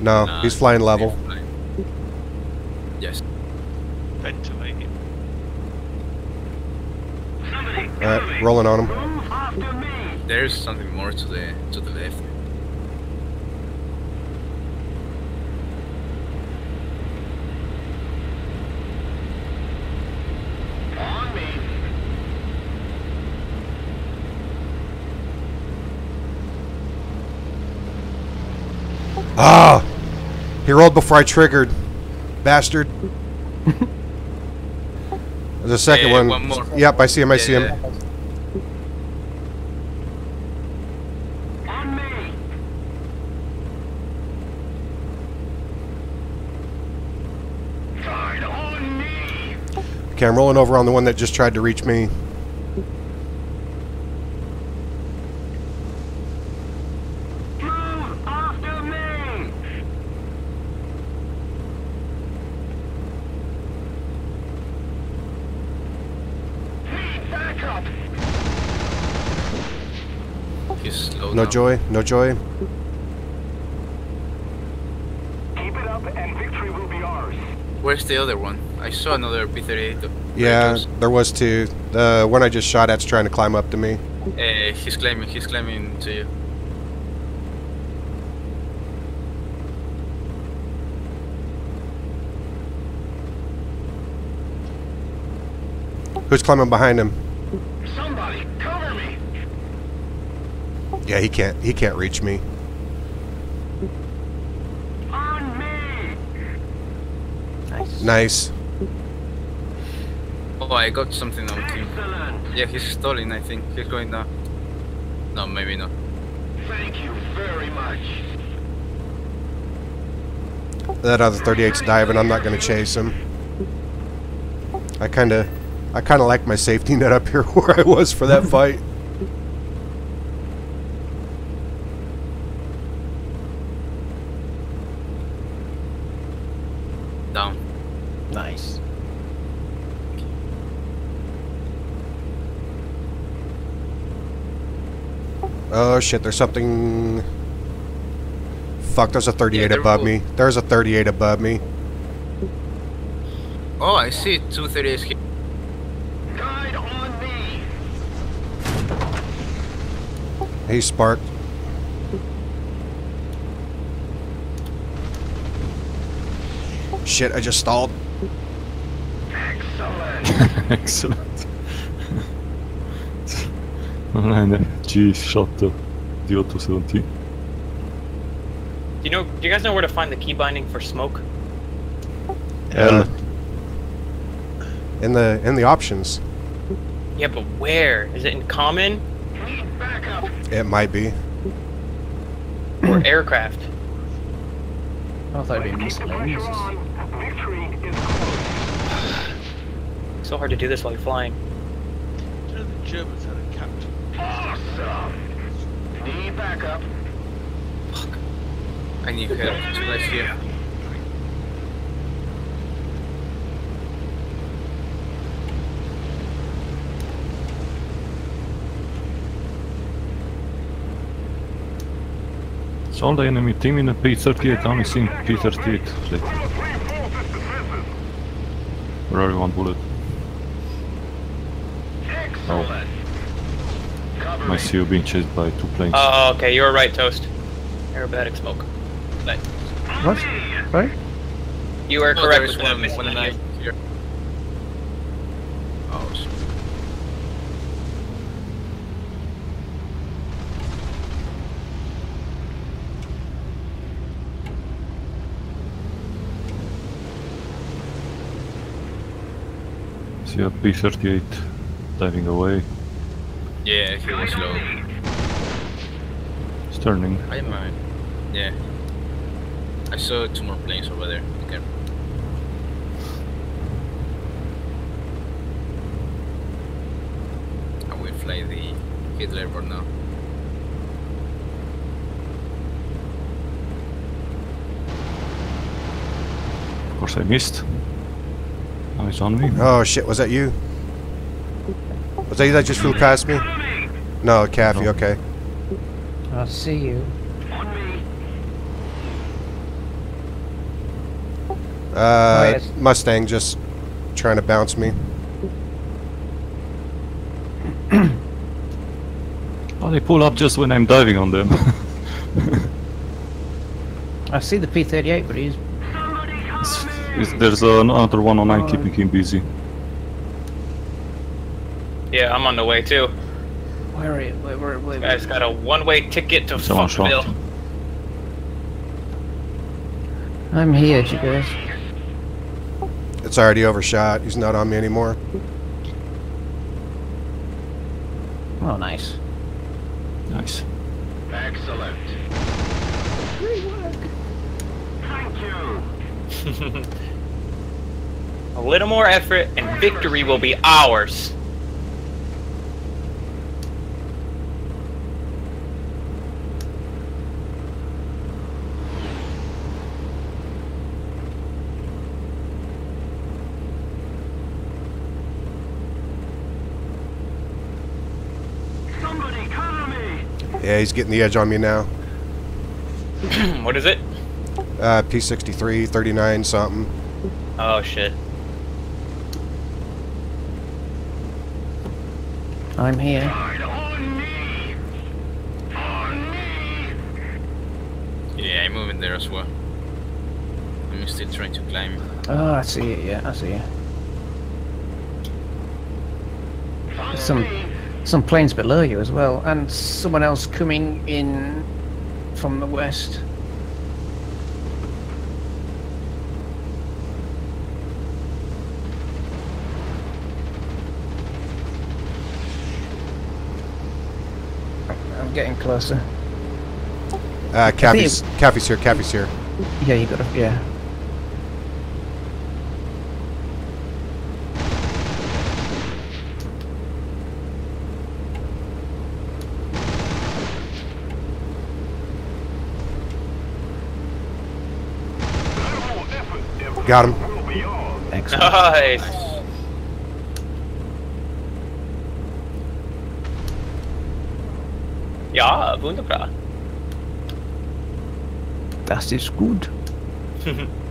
No, Nah, he's flying level. flying. Yes. Ventilating. Alright, rolling on him. There's something more to the to the left. He rolled before I triggered. Bastard. There's a second one. one. Yep, I see him, I see him. Yeah, Okay, I'm rolling over on the one that just tried to reach me. He's slow No now. joy, no joy. Keep it up and victory will be ours. Where's the other one? I saw another P38. Yeah, there was two. The one I just shot at's trying to climb up to me. Uh, he's climbing. He's climbing to you. Who's climbing behind him? Yeah, he can't. He can't reach me. On me. Nice. Nice. Oh, I got something on him. Excellent. Yeah, he's stalling. I think he's going down. No, maybe not. Thank you very much. That other 38's diving. I'm not going to chase him. I kind of, I kind of like my safety net up here where I was for that fight. Down. Nice. Oh shit! There's something. Fuck! There's a 38 there above will- me. There's a 38 above me. Oh, I see. Two 38s here. Guide on me. He's sparked. Shit! I just stalled. Excellent. Excellent. and then G shot the, the Auto 17. Do you know? Do you guys know where to find the key binding for smoke? Uh, in the in the options, Yeah, but where? Is it in common it might be. or aircraft? I thought it'd be Keep the miscellaneous. pressure on. Victory is. So hard to do this while you're flying. Do the Germans had a captain? Awesome. Need backup. I need help. Two guys It's all the enemy team in the P38, only seen P38 lately. Where are you on bullet? Oh. Cover I see you being chased by two planes. Oh, okay. You were right, Toast. Aerobatic smoke. But What? Right? you are Oh, correct there's with one, one and key. I. Oh, shit. See a P38 diving away. Yeah, he was low. It's turning. I might. Uh, yeah. I saw two more planes over there. Okay. I will fly the Hitler for now. Of course I missed. Now he's on me. Oh shit! Was that you? Was that you that just flew past me? No, Caffey. No. Okay. I'll see you. On me. Uh, yes. Mustang just trying to bounce me. Oh, they pull up just when I'm diving on them. I see the P38, but he's Is- There's uh, another one on mine keeping him busy. Yeah, I'm on the way too. where are you? Where, where, where, Guys got a one-way ticket to Someone shot. I'm here, you guys. It's already overshot. He's not on me anymore. Oh, nice. Nice. Excellent. Thank you. A little more effort, and victory will be ours. Somebody cover me. Yeah, he's getting the edge on me now. what is it? Uh, P63, 39 something. Oh shit. I'm here. On me. On me. Yeah, I'm moving there as well. I'm still trying to climb. Oh, I see it. Yeah, I see it. Follow Some some planes below you as well, and someone else coming in from the west. I'm getting closer. Uh, think Cappy's, Cappy's here, Cappy's here. Yeah, you gotta. Yeah. Minimal effort. It Got him. will be ours. Excellent. Nice. Ja, wunderbar. Das ist gut.